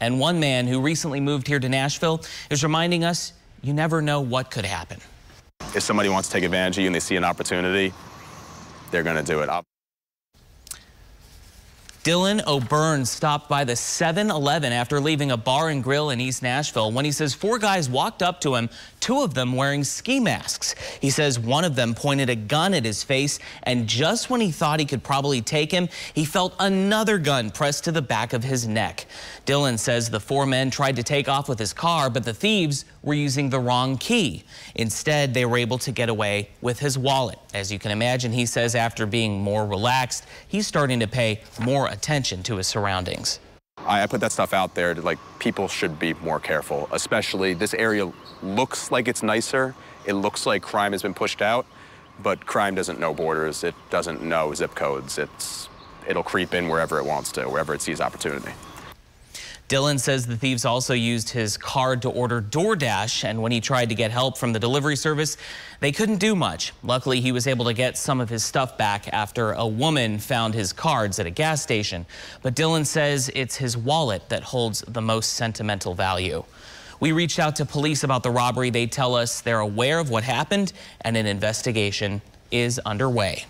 And one man who recently moved here to Nashville is reminding us you never know what could happen. If somebody wants to take advantage of you and they see an opportunity, they're going to do it. Dylan O'Byrne stopped by the 7-Eleven after leaving a bar and grill in East Nashville when he says four guys walked up to him, two of them wearing ski masks. He says one of them pointed a gun at his face, and just when he thought he could probably take him, he felt another gun pressed to the back of his neck. Dylan says the four men tried to take off with his car, but the thieves were using the wrong key. Instead, they were able to get away with his wallet. As you can imagine, he says after being more relaxed, he's starting to pay more attention to his surroundings. I put that stuff out there to like people should be more careful, especially this area looks like it's nicer. It looks like crime has been pushed out, but crime doesn't know borders. It doesn't know zip codes. It's it'll creep in wherever it wants to, wherever it sees opportunity. Dylan says the thieves also used his card to order DoorDash, and when he tried to get help from the delivery service, they couldn't do much. Luckily, he was able to get some of his stuff back after a woman found his cards at a gas station. But Dylan says it's his wallet that holds the most sentimental value. We reached out to police about the robbery. They tell us they're aware of what happened and an investigation is underway.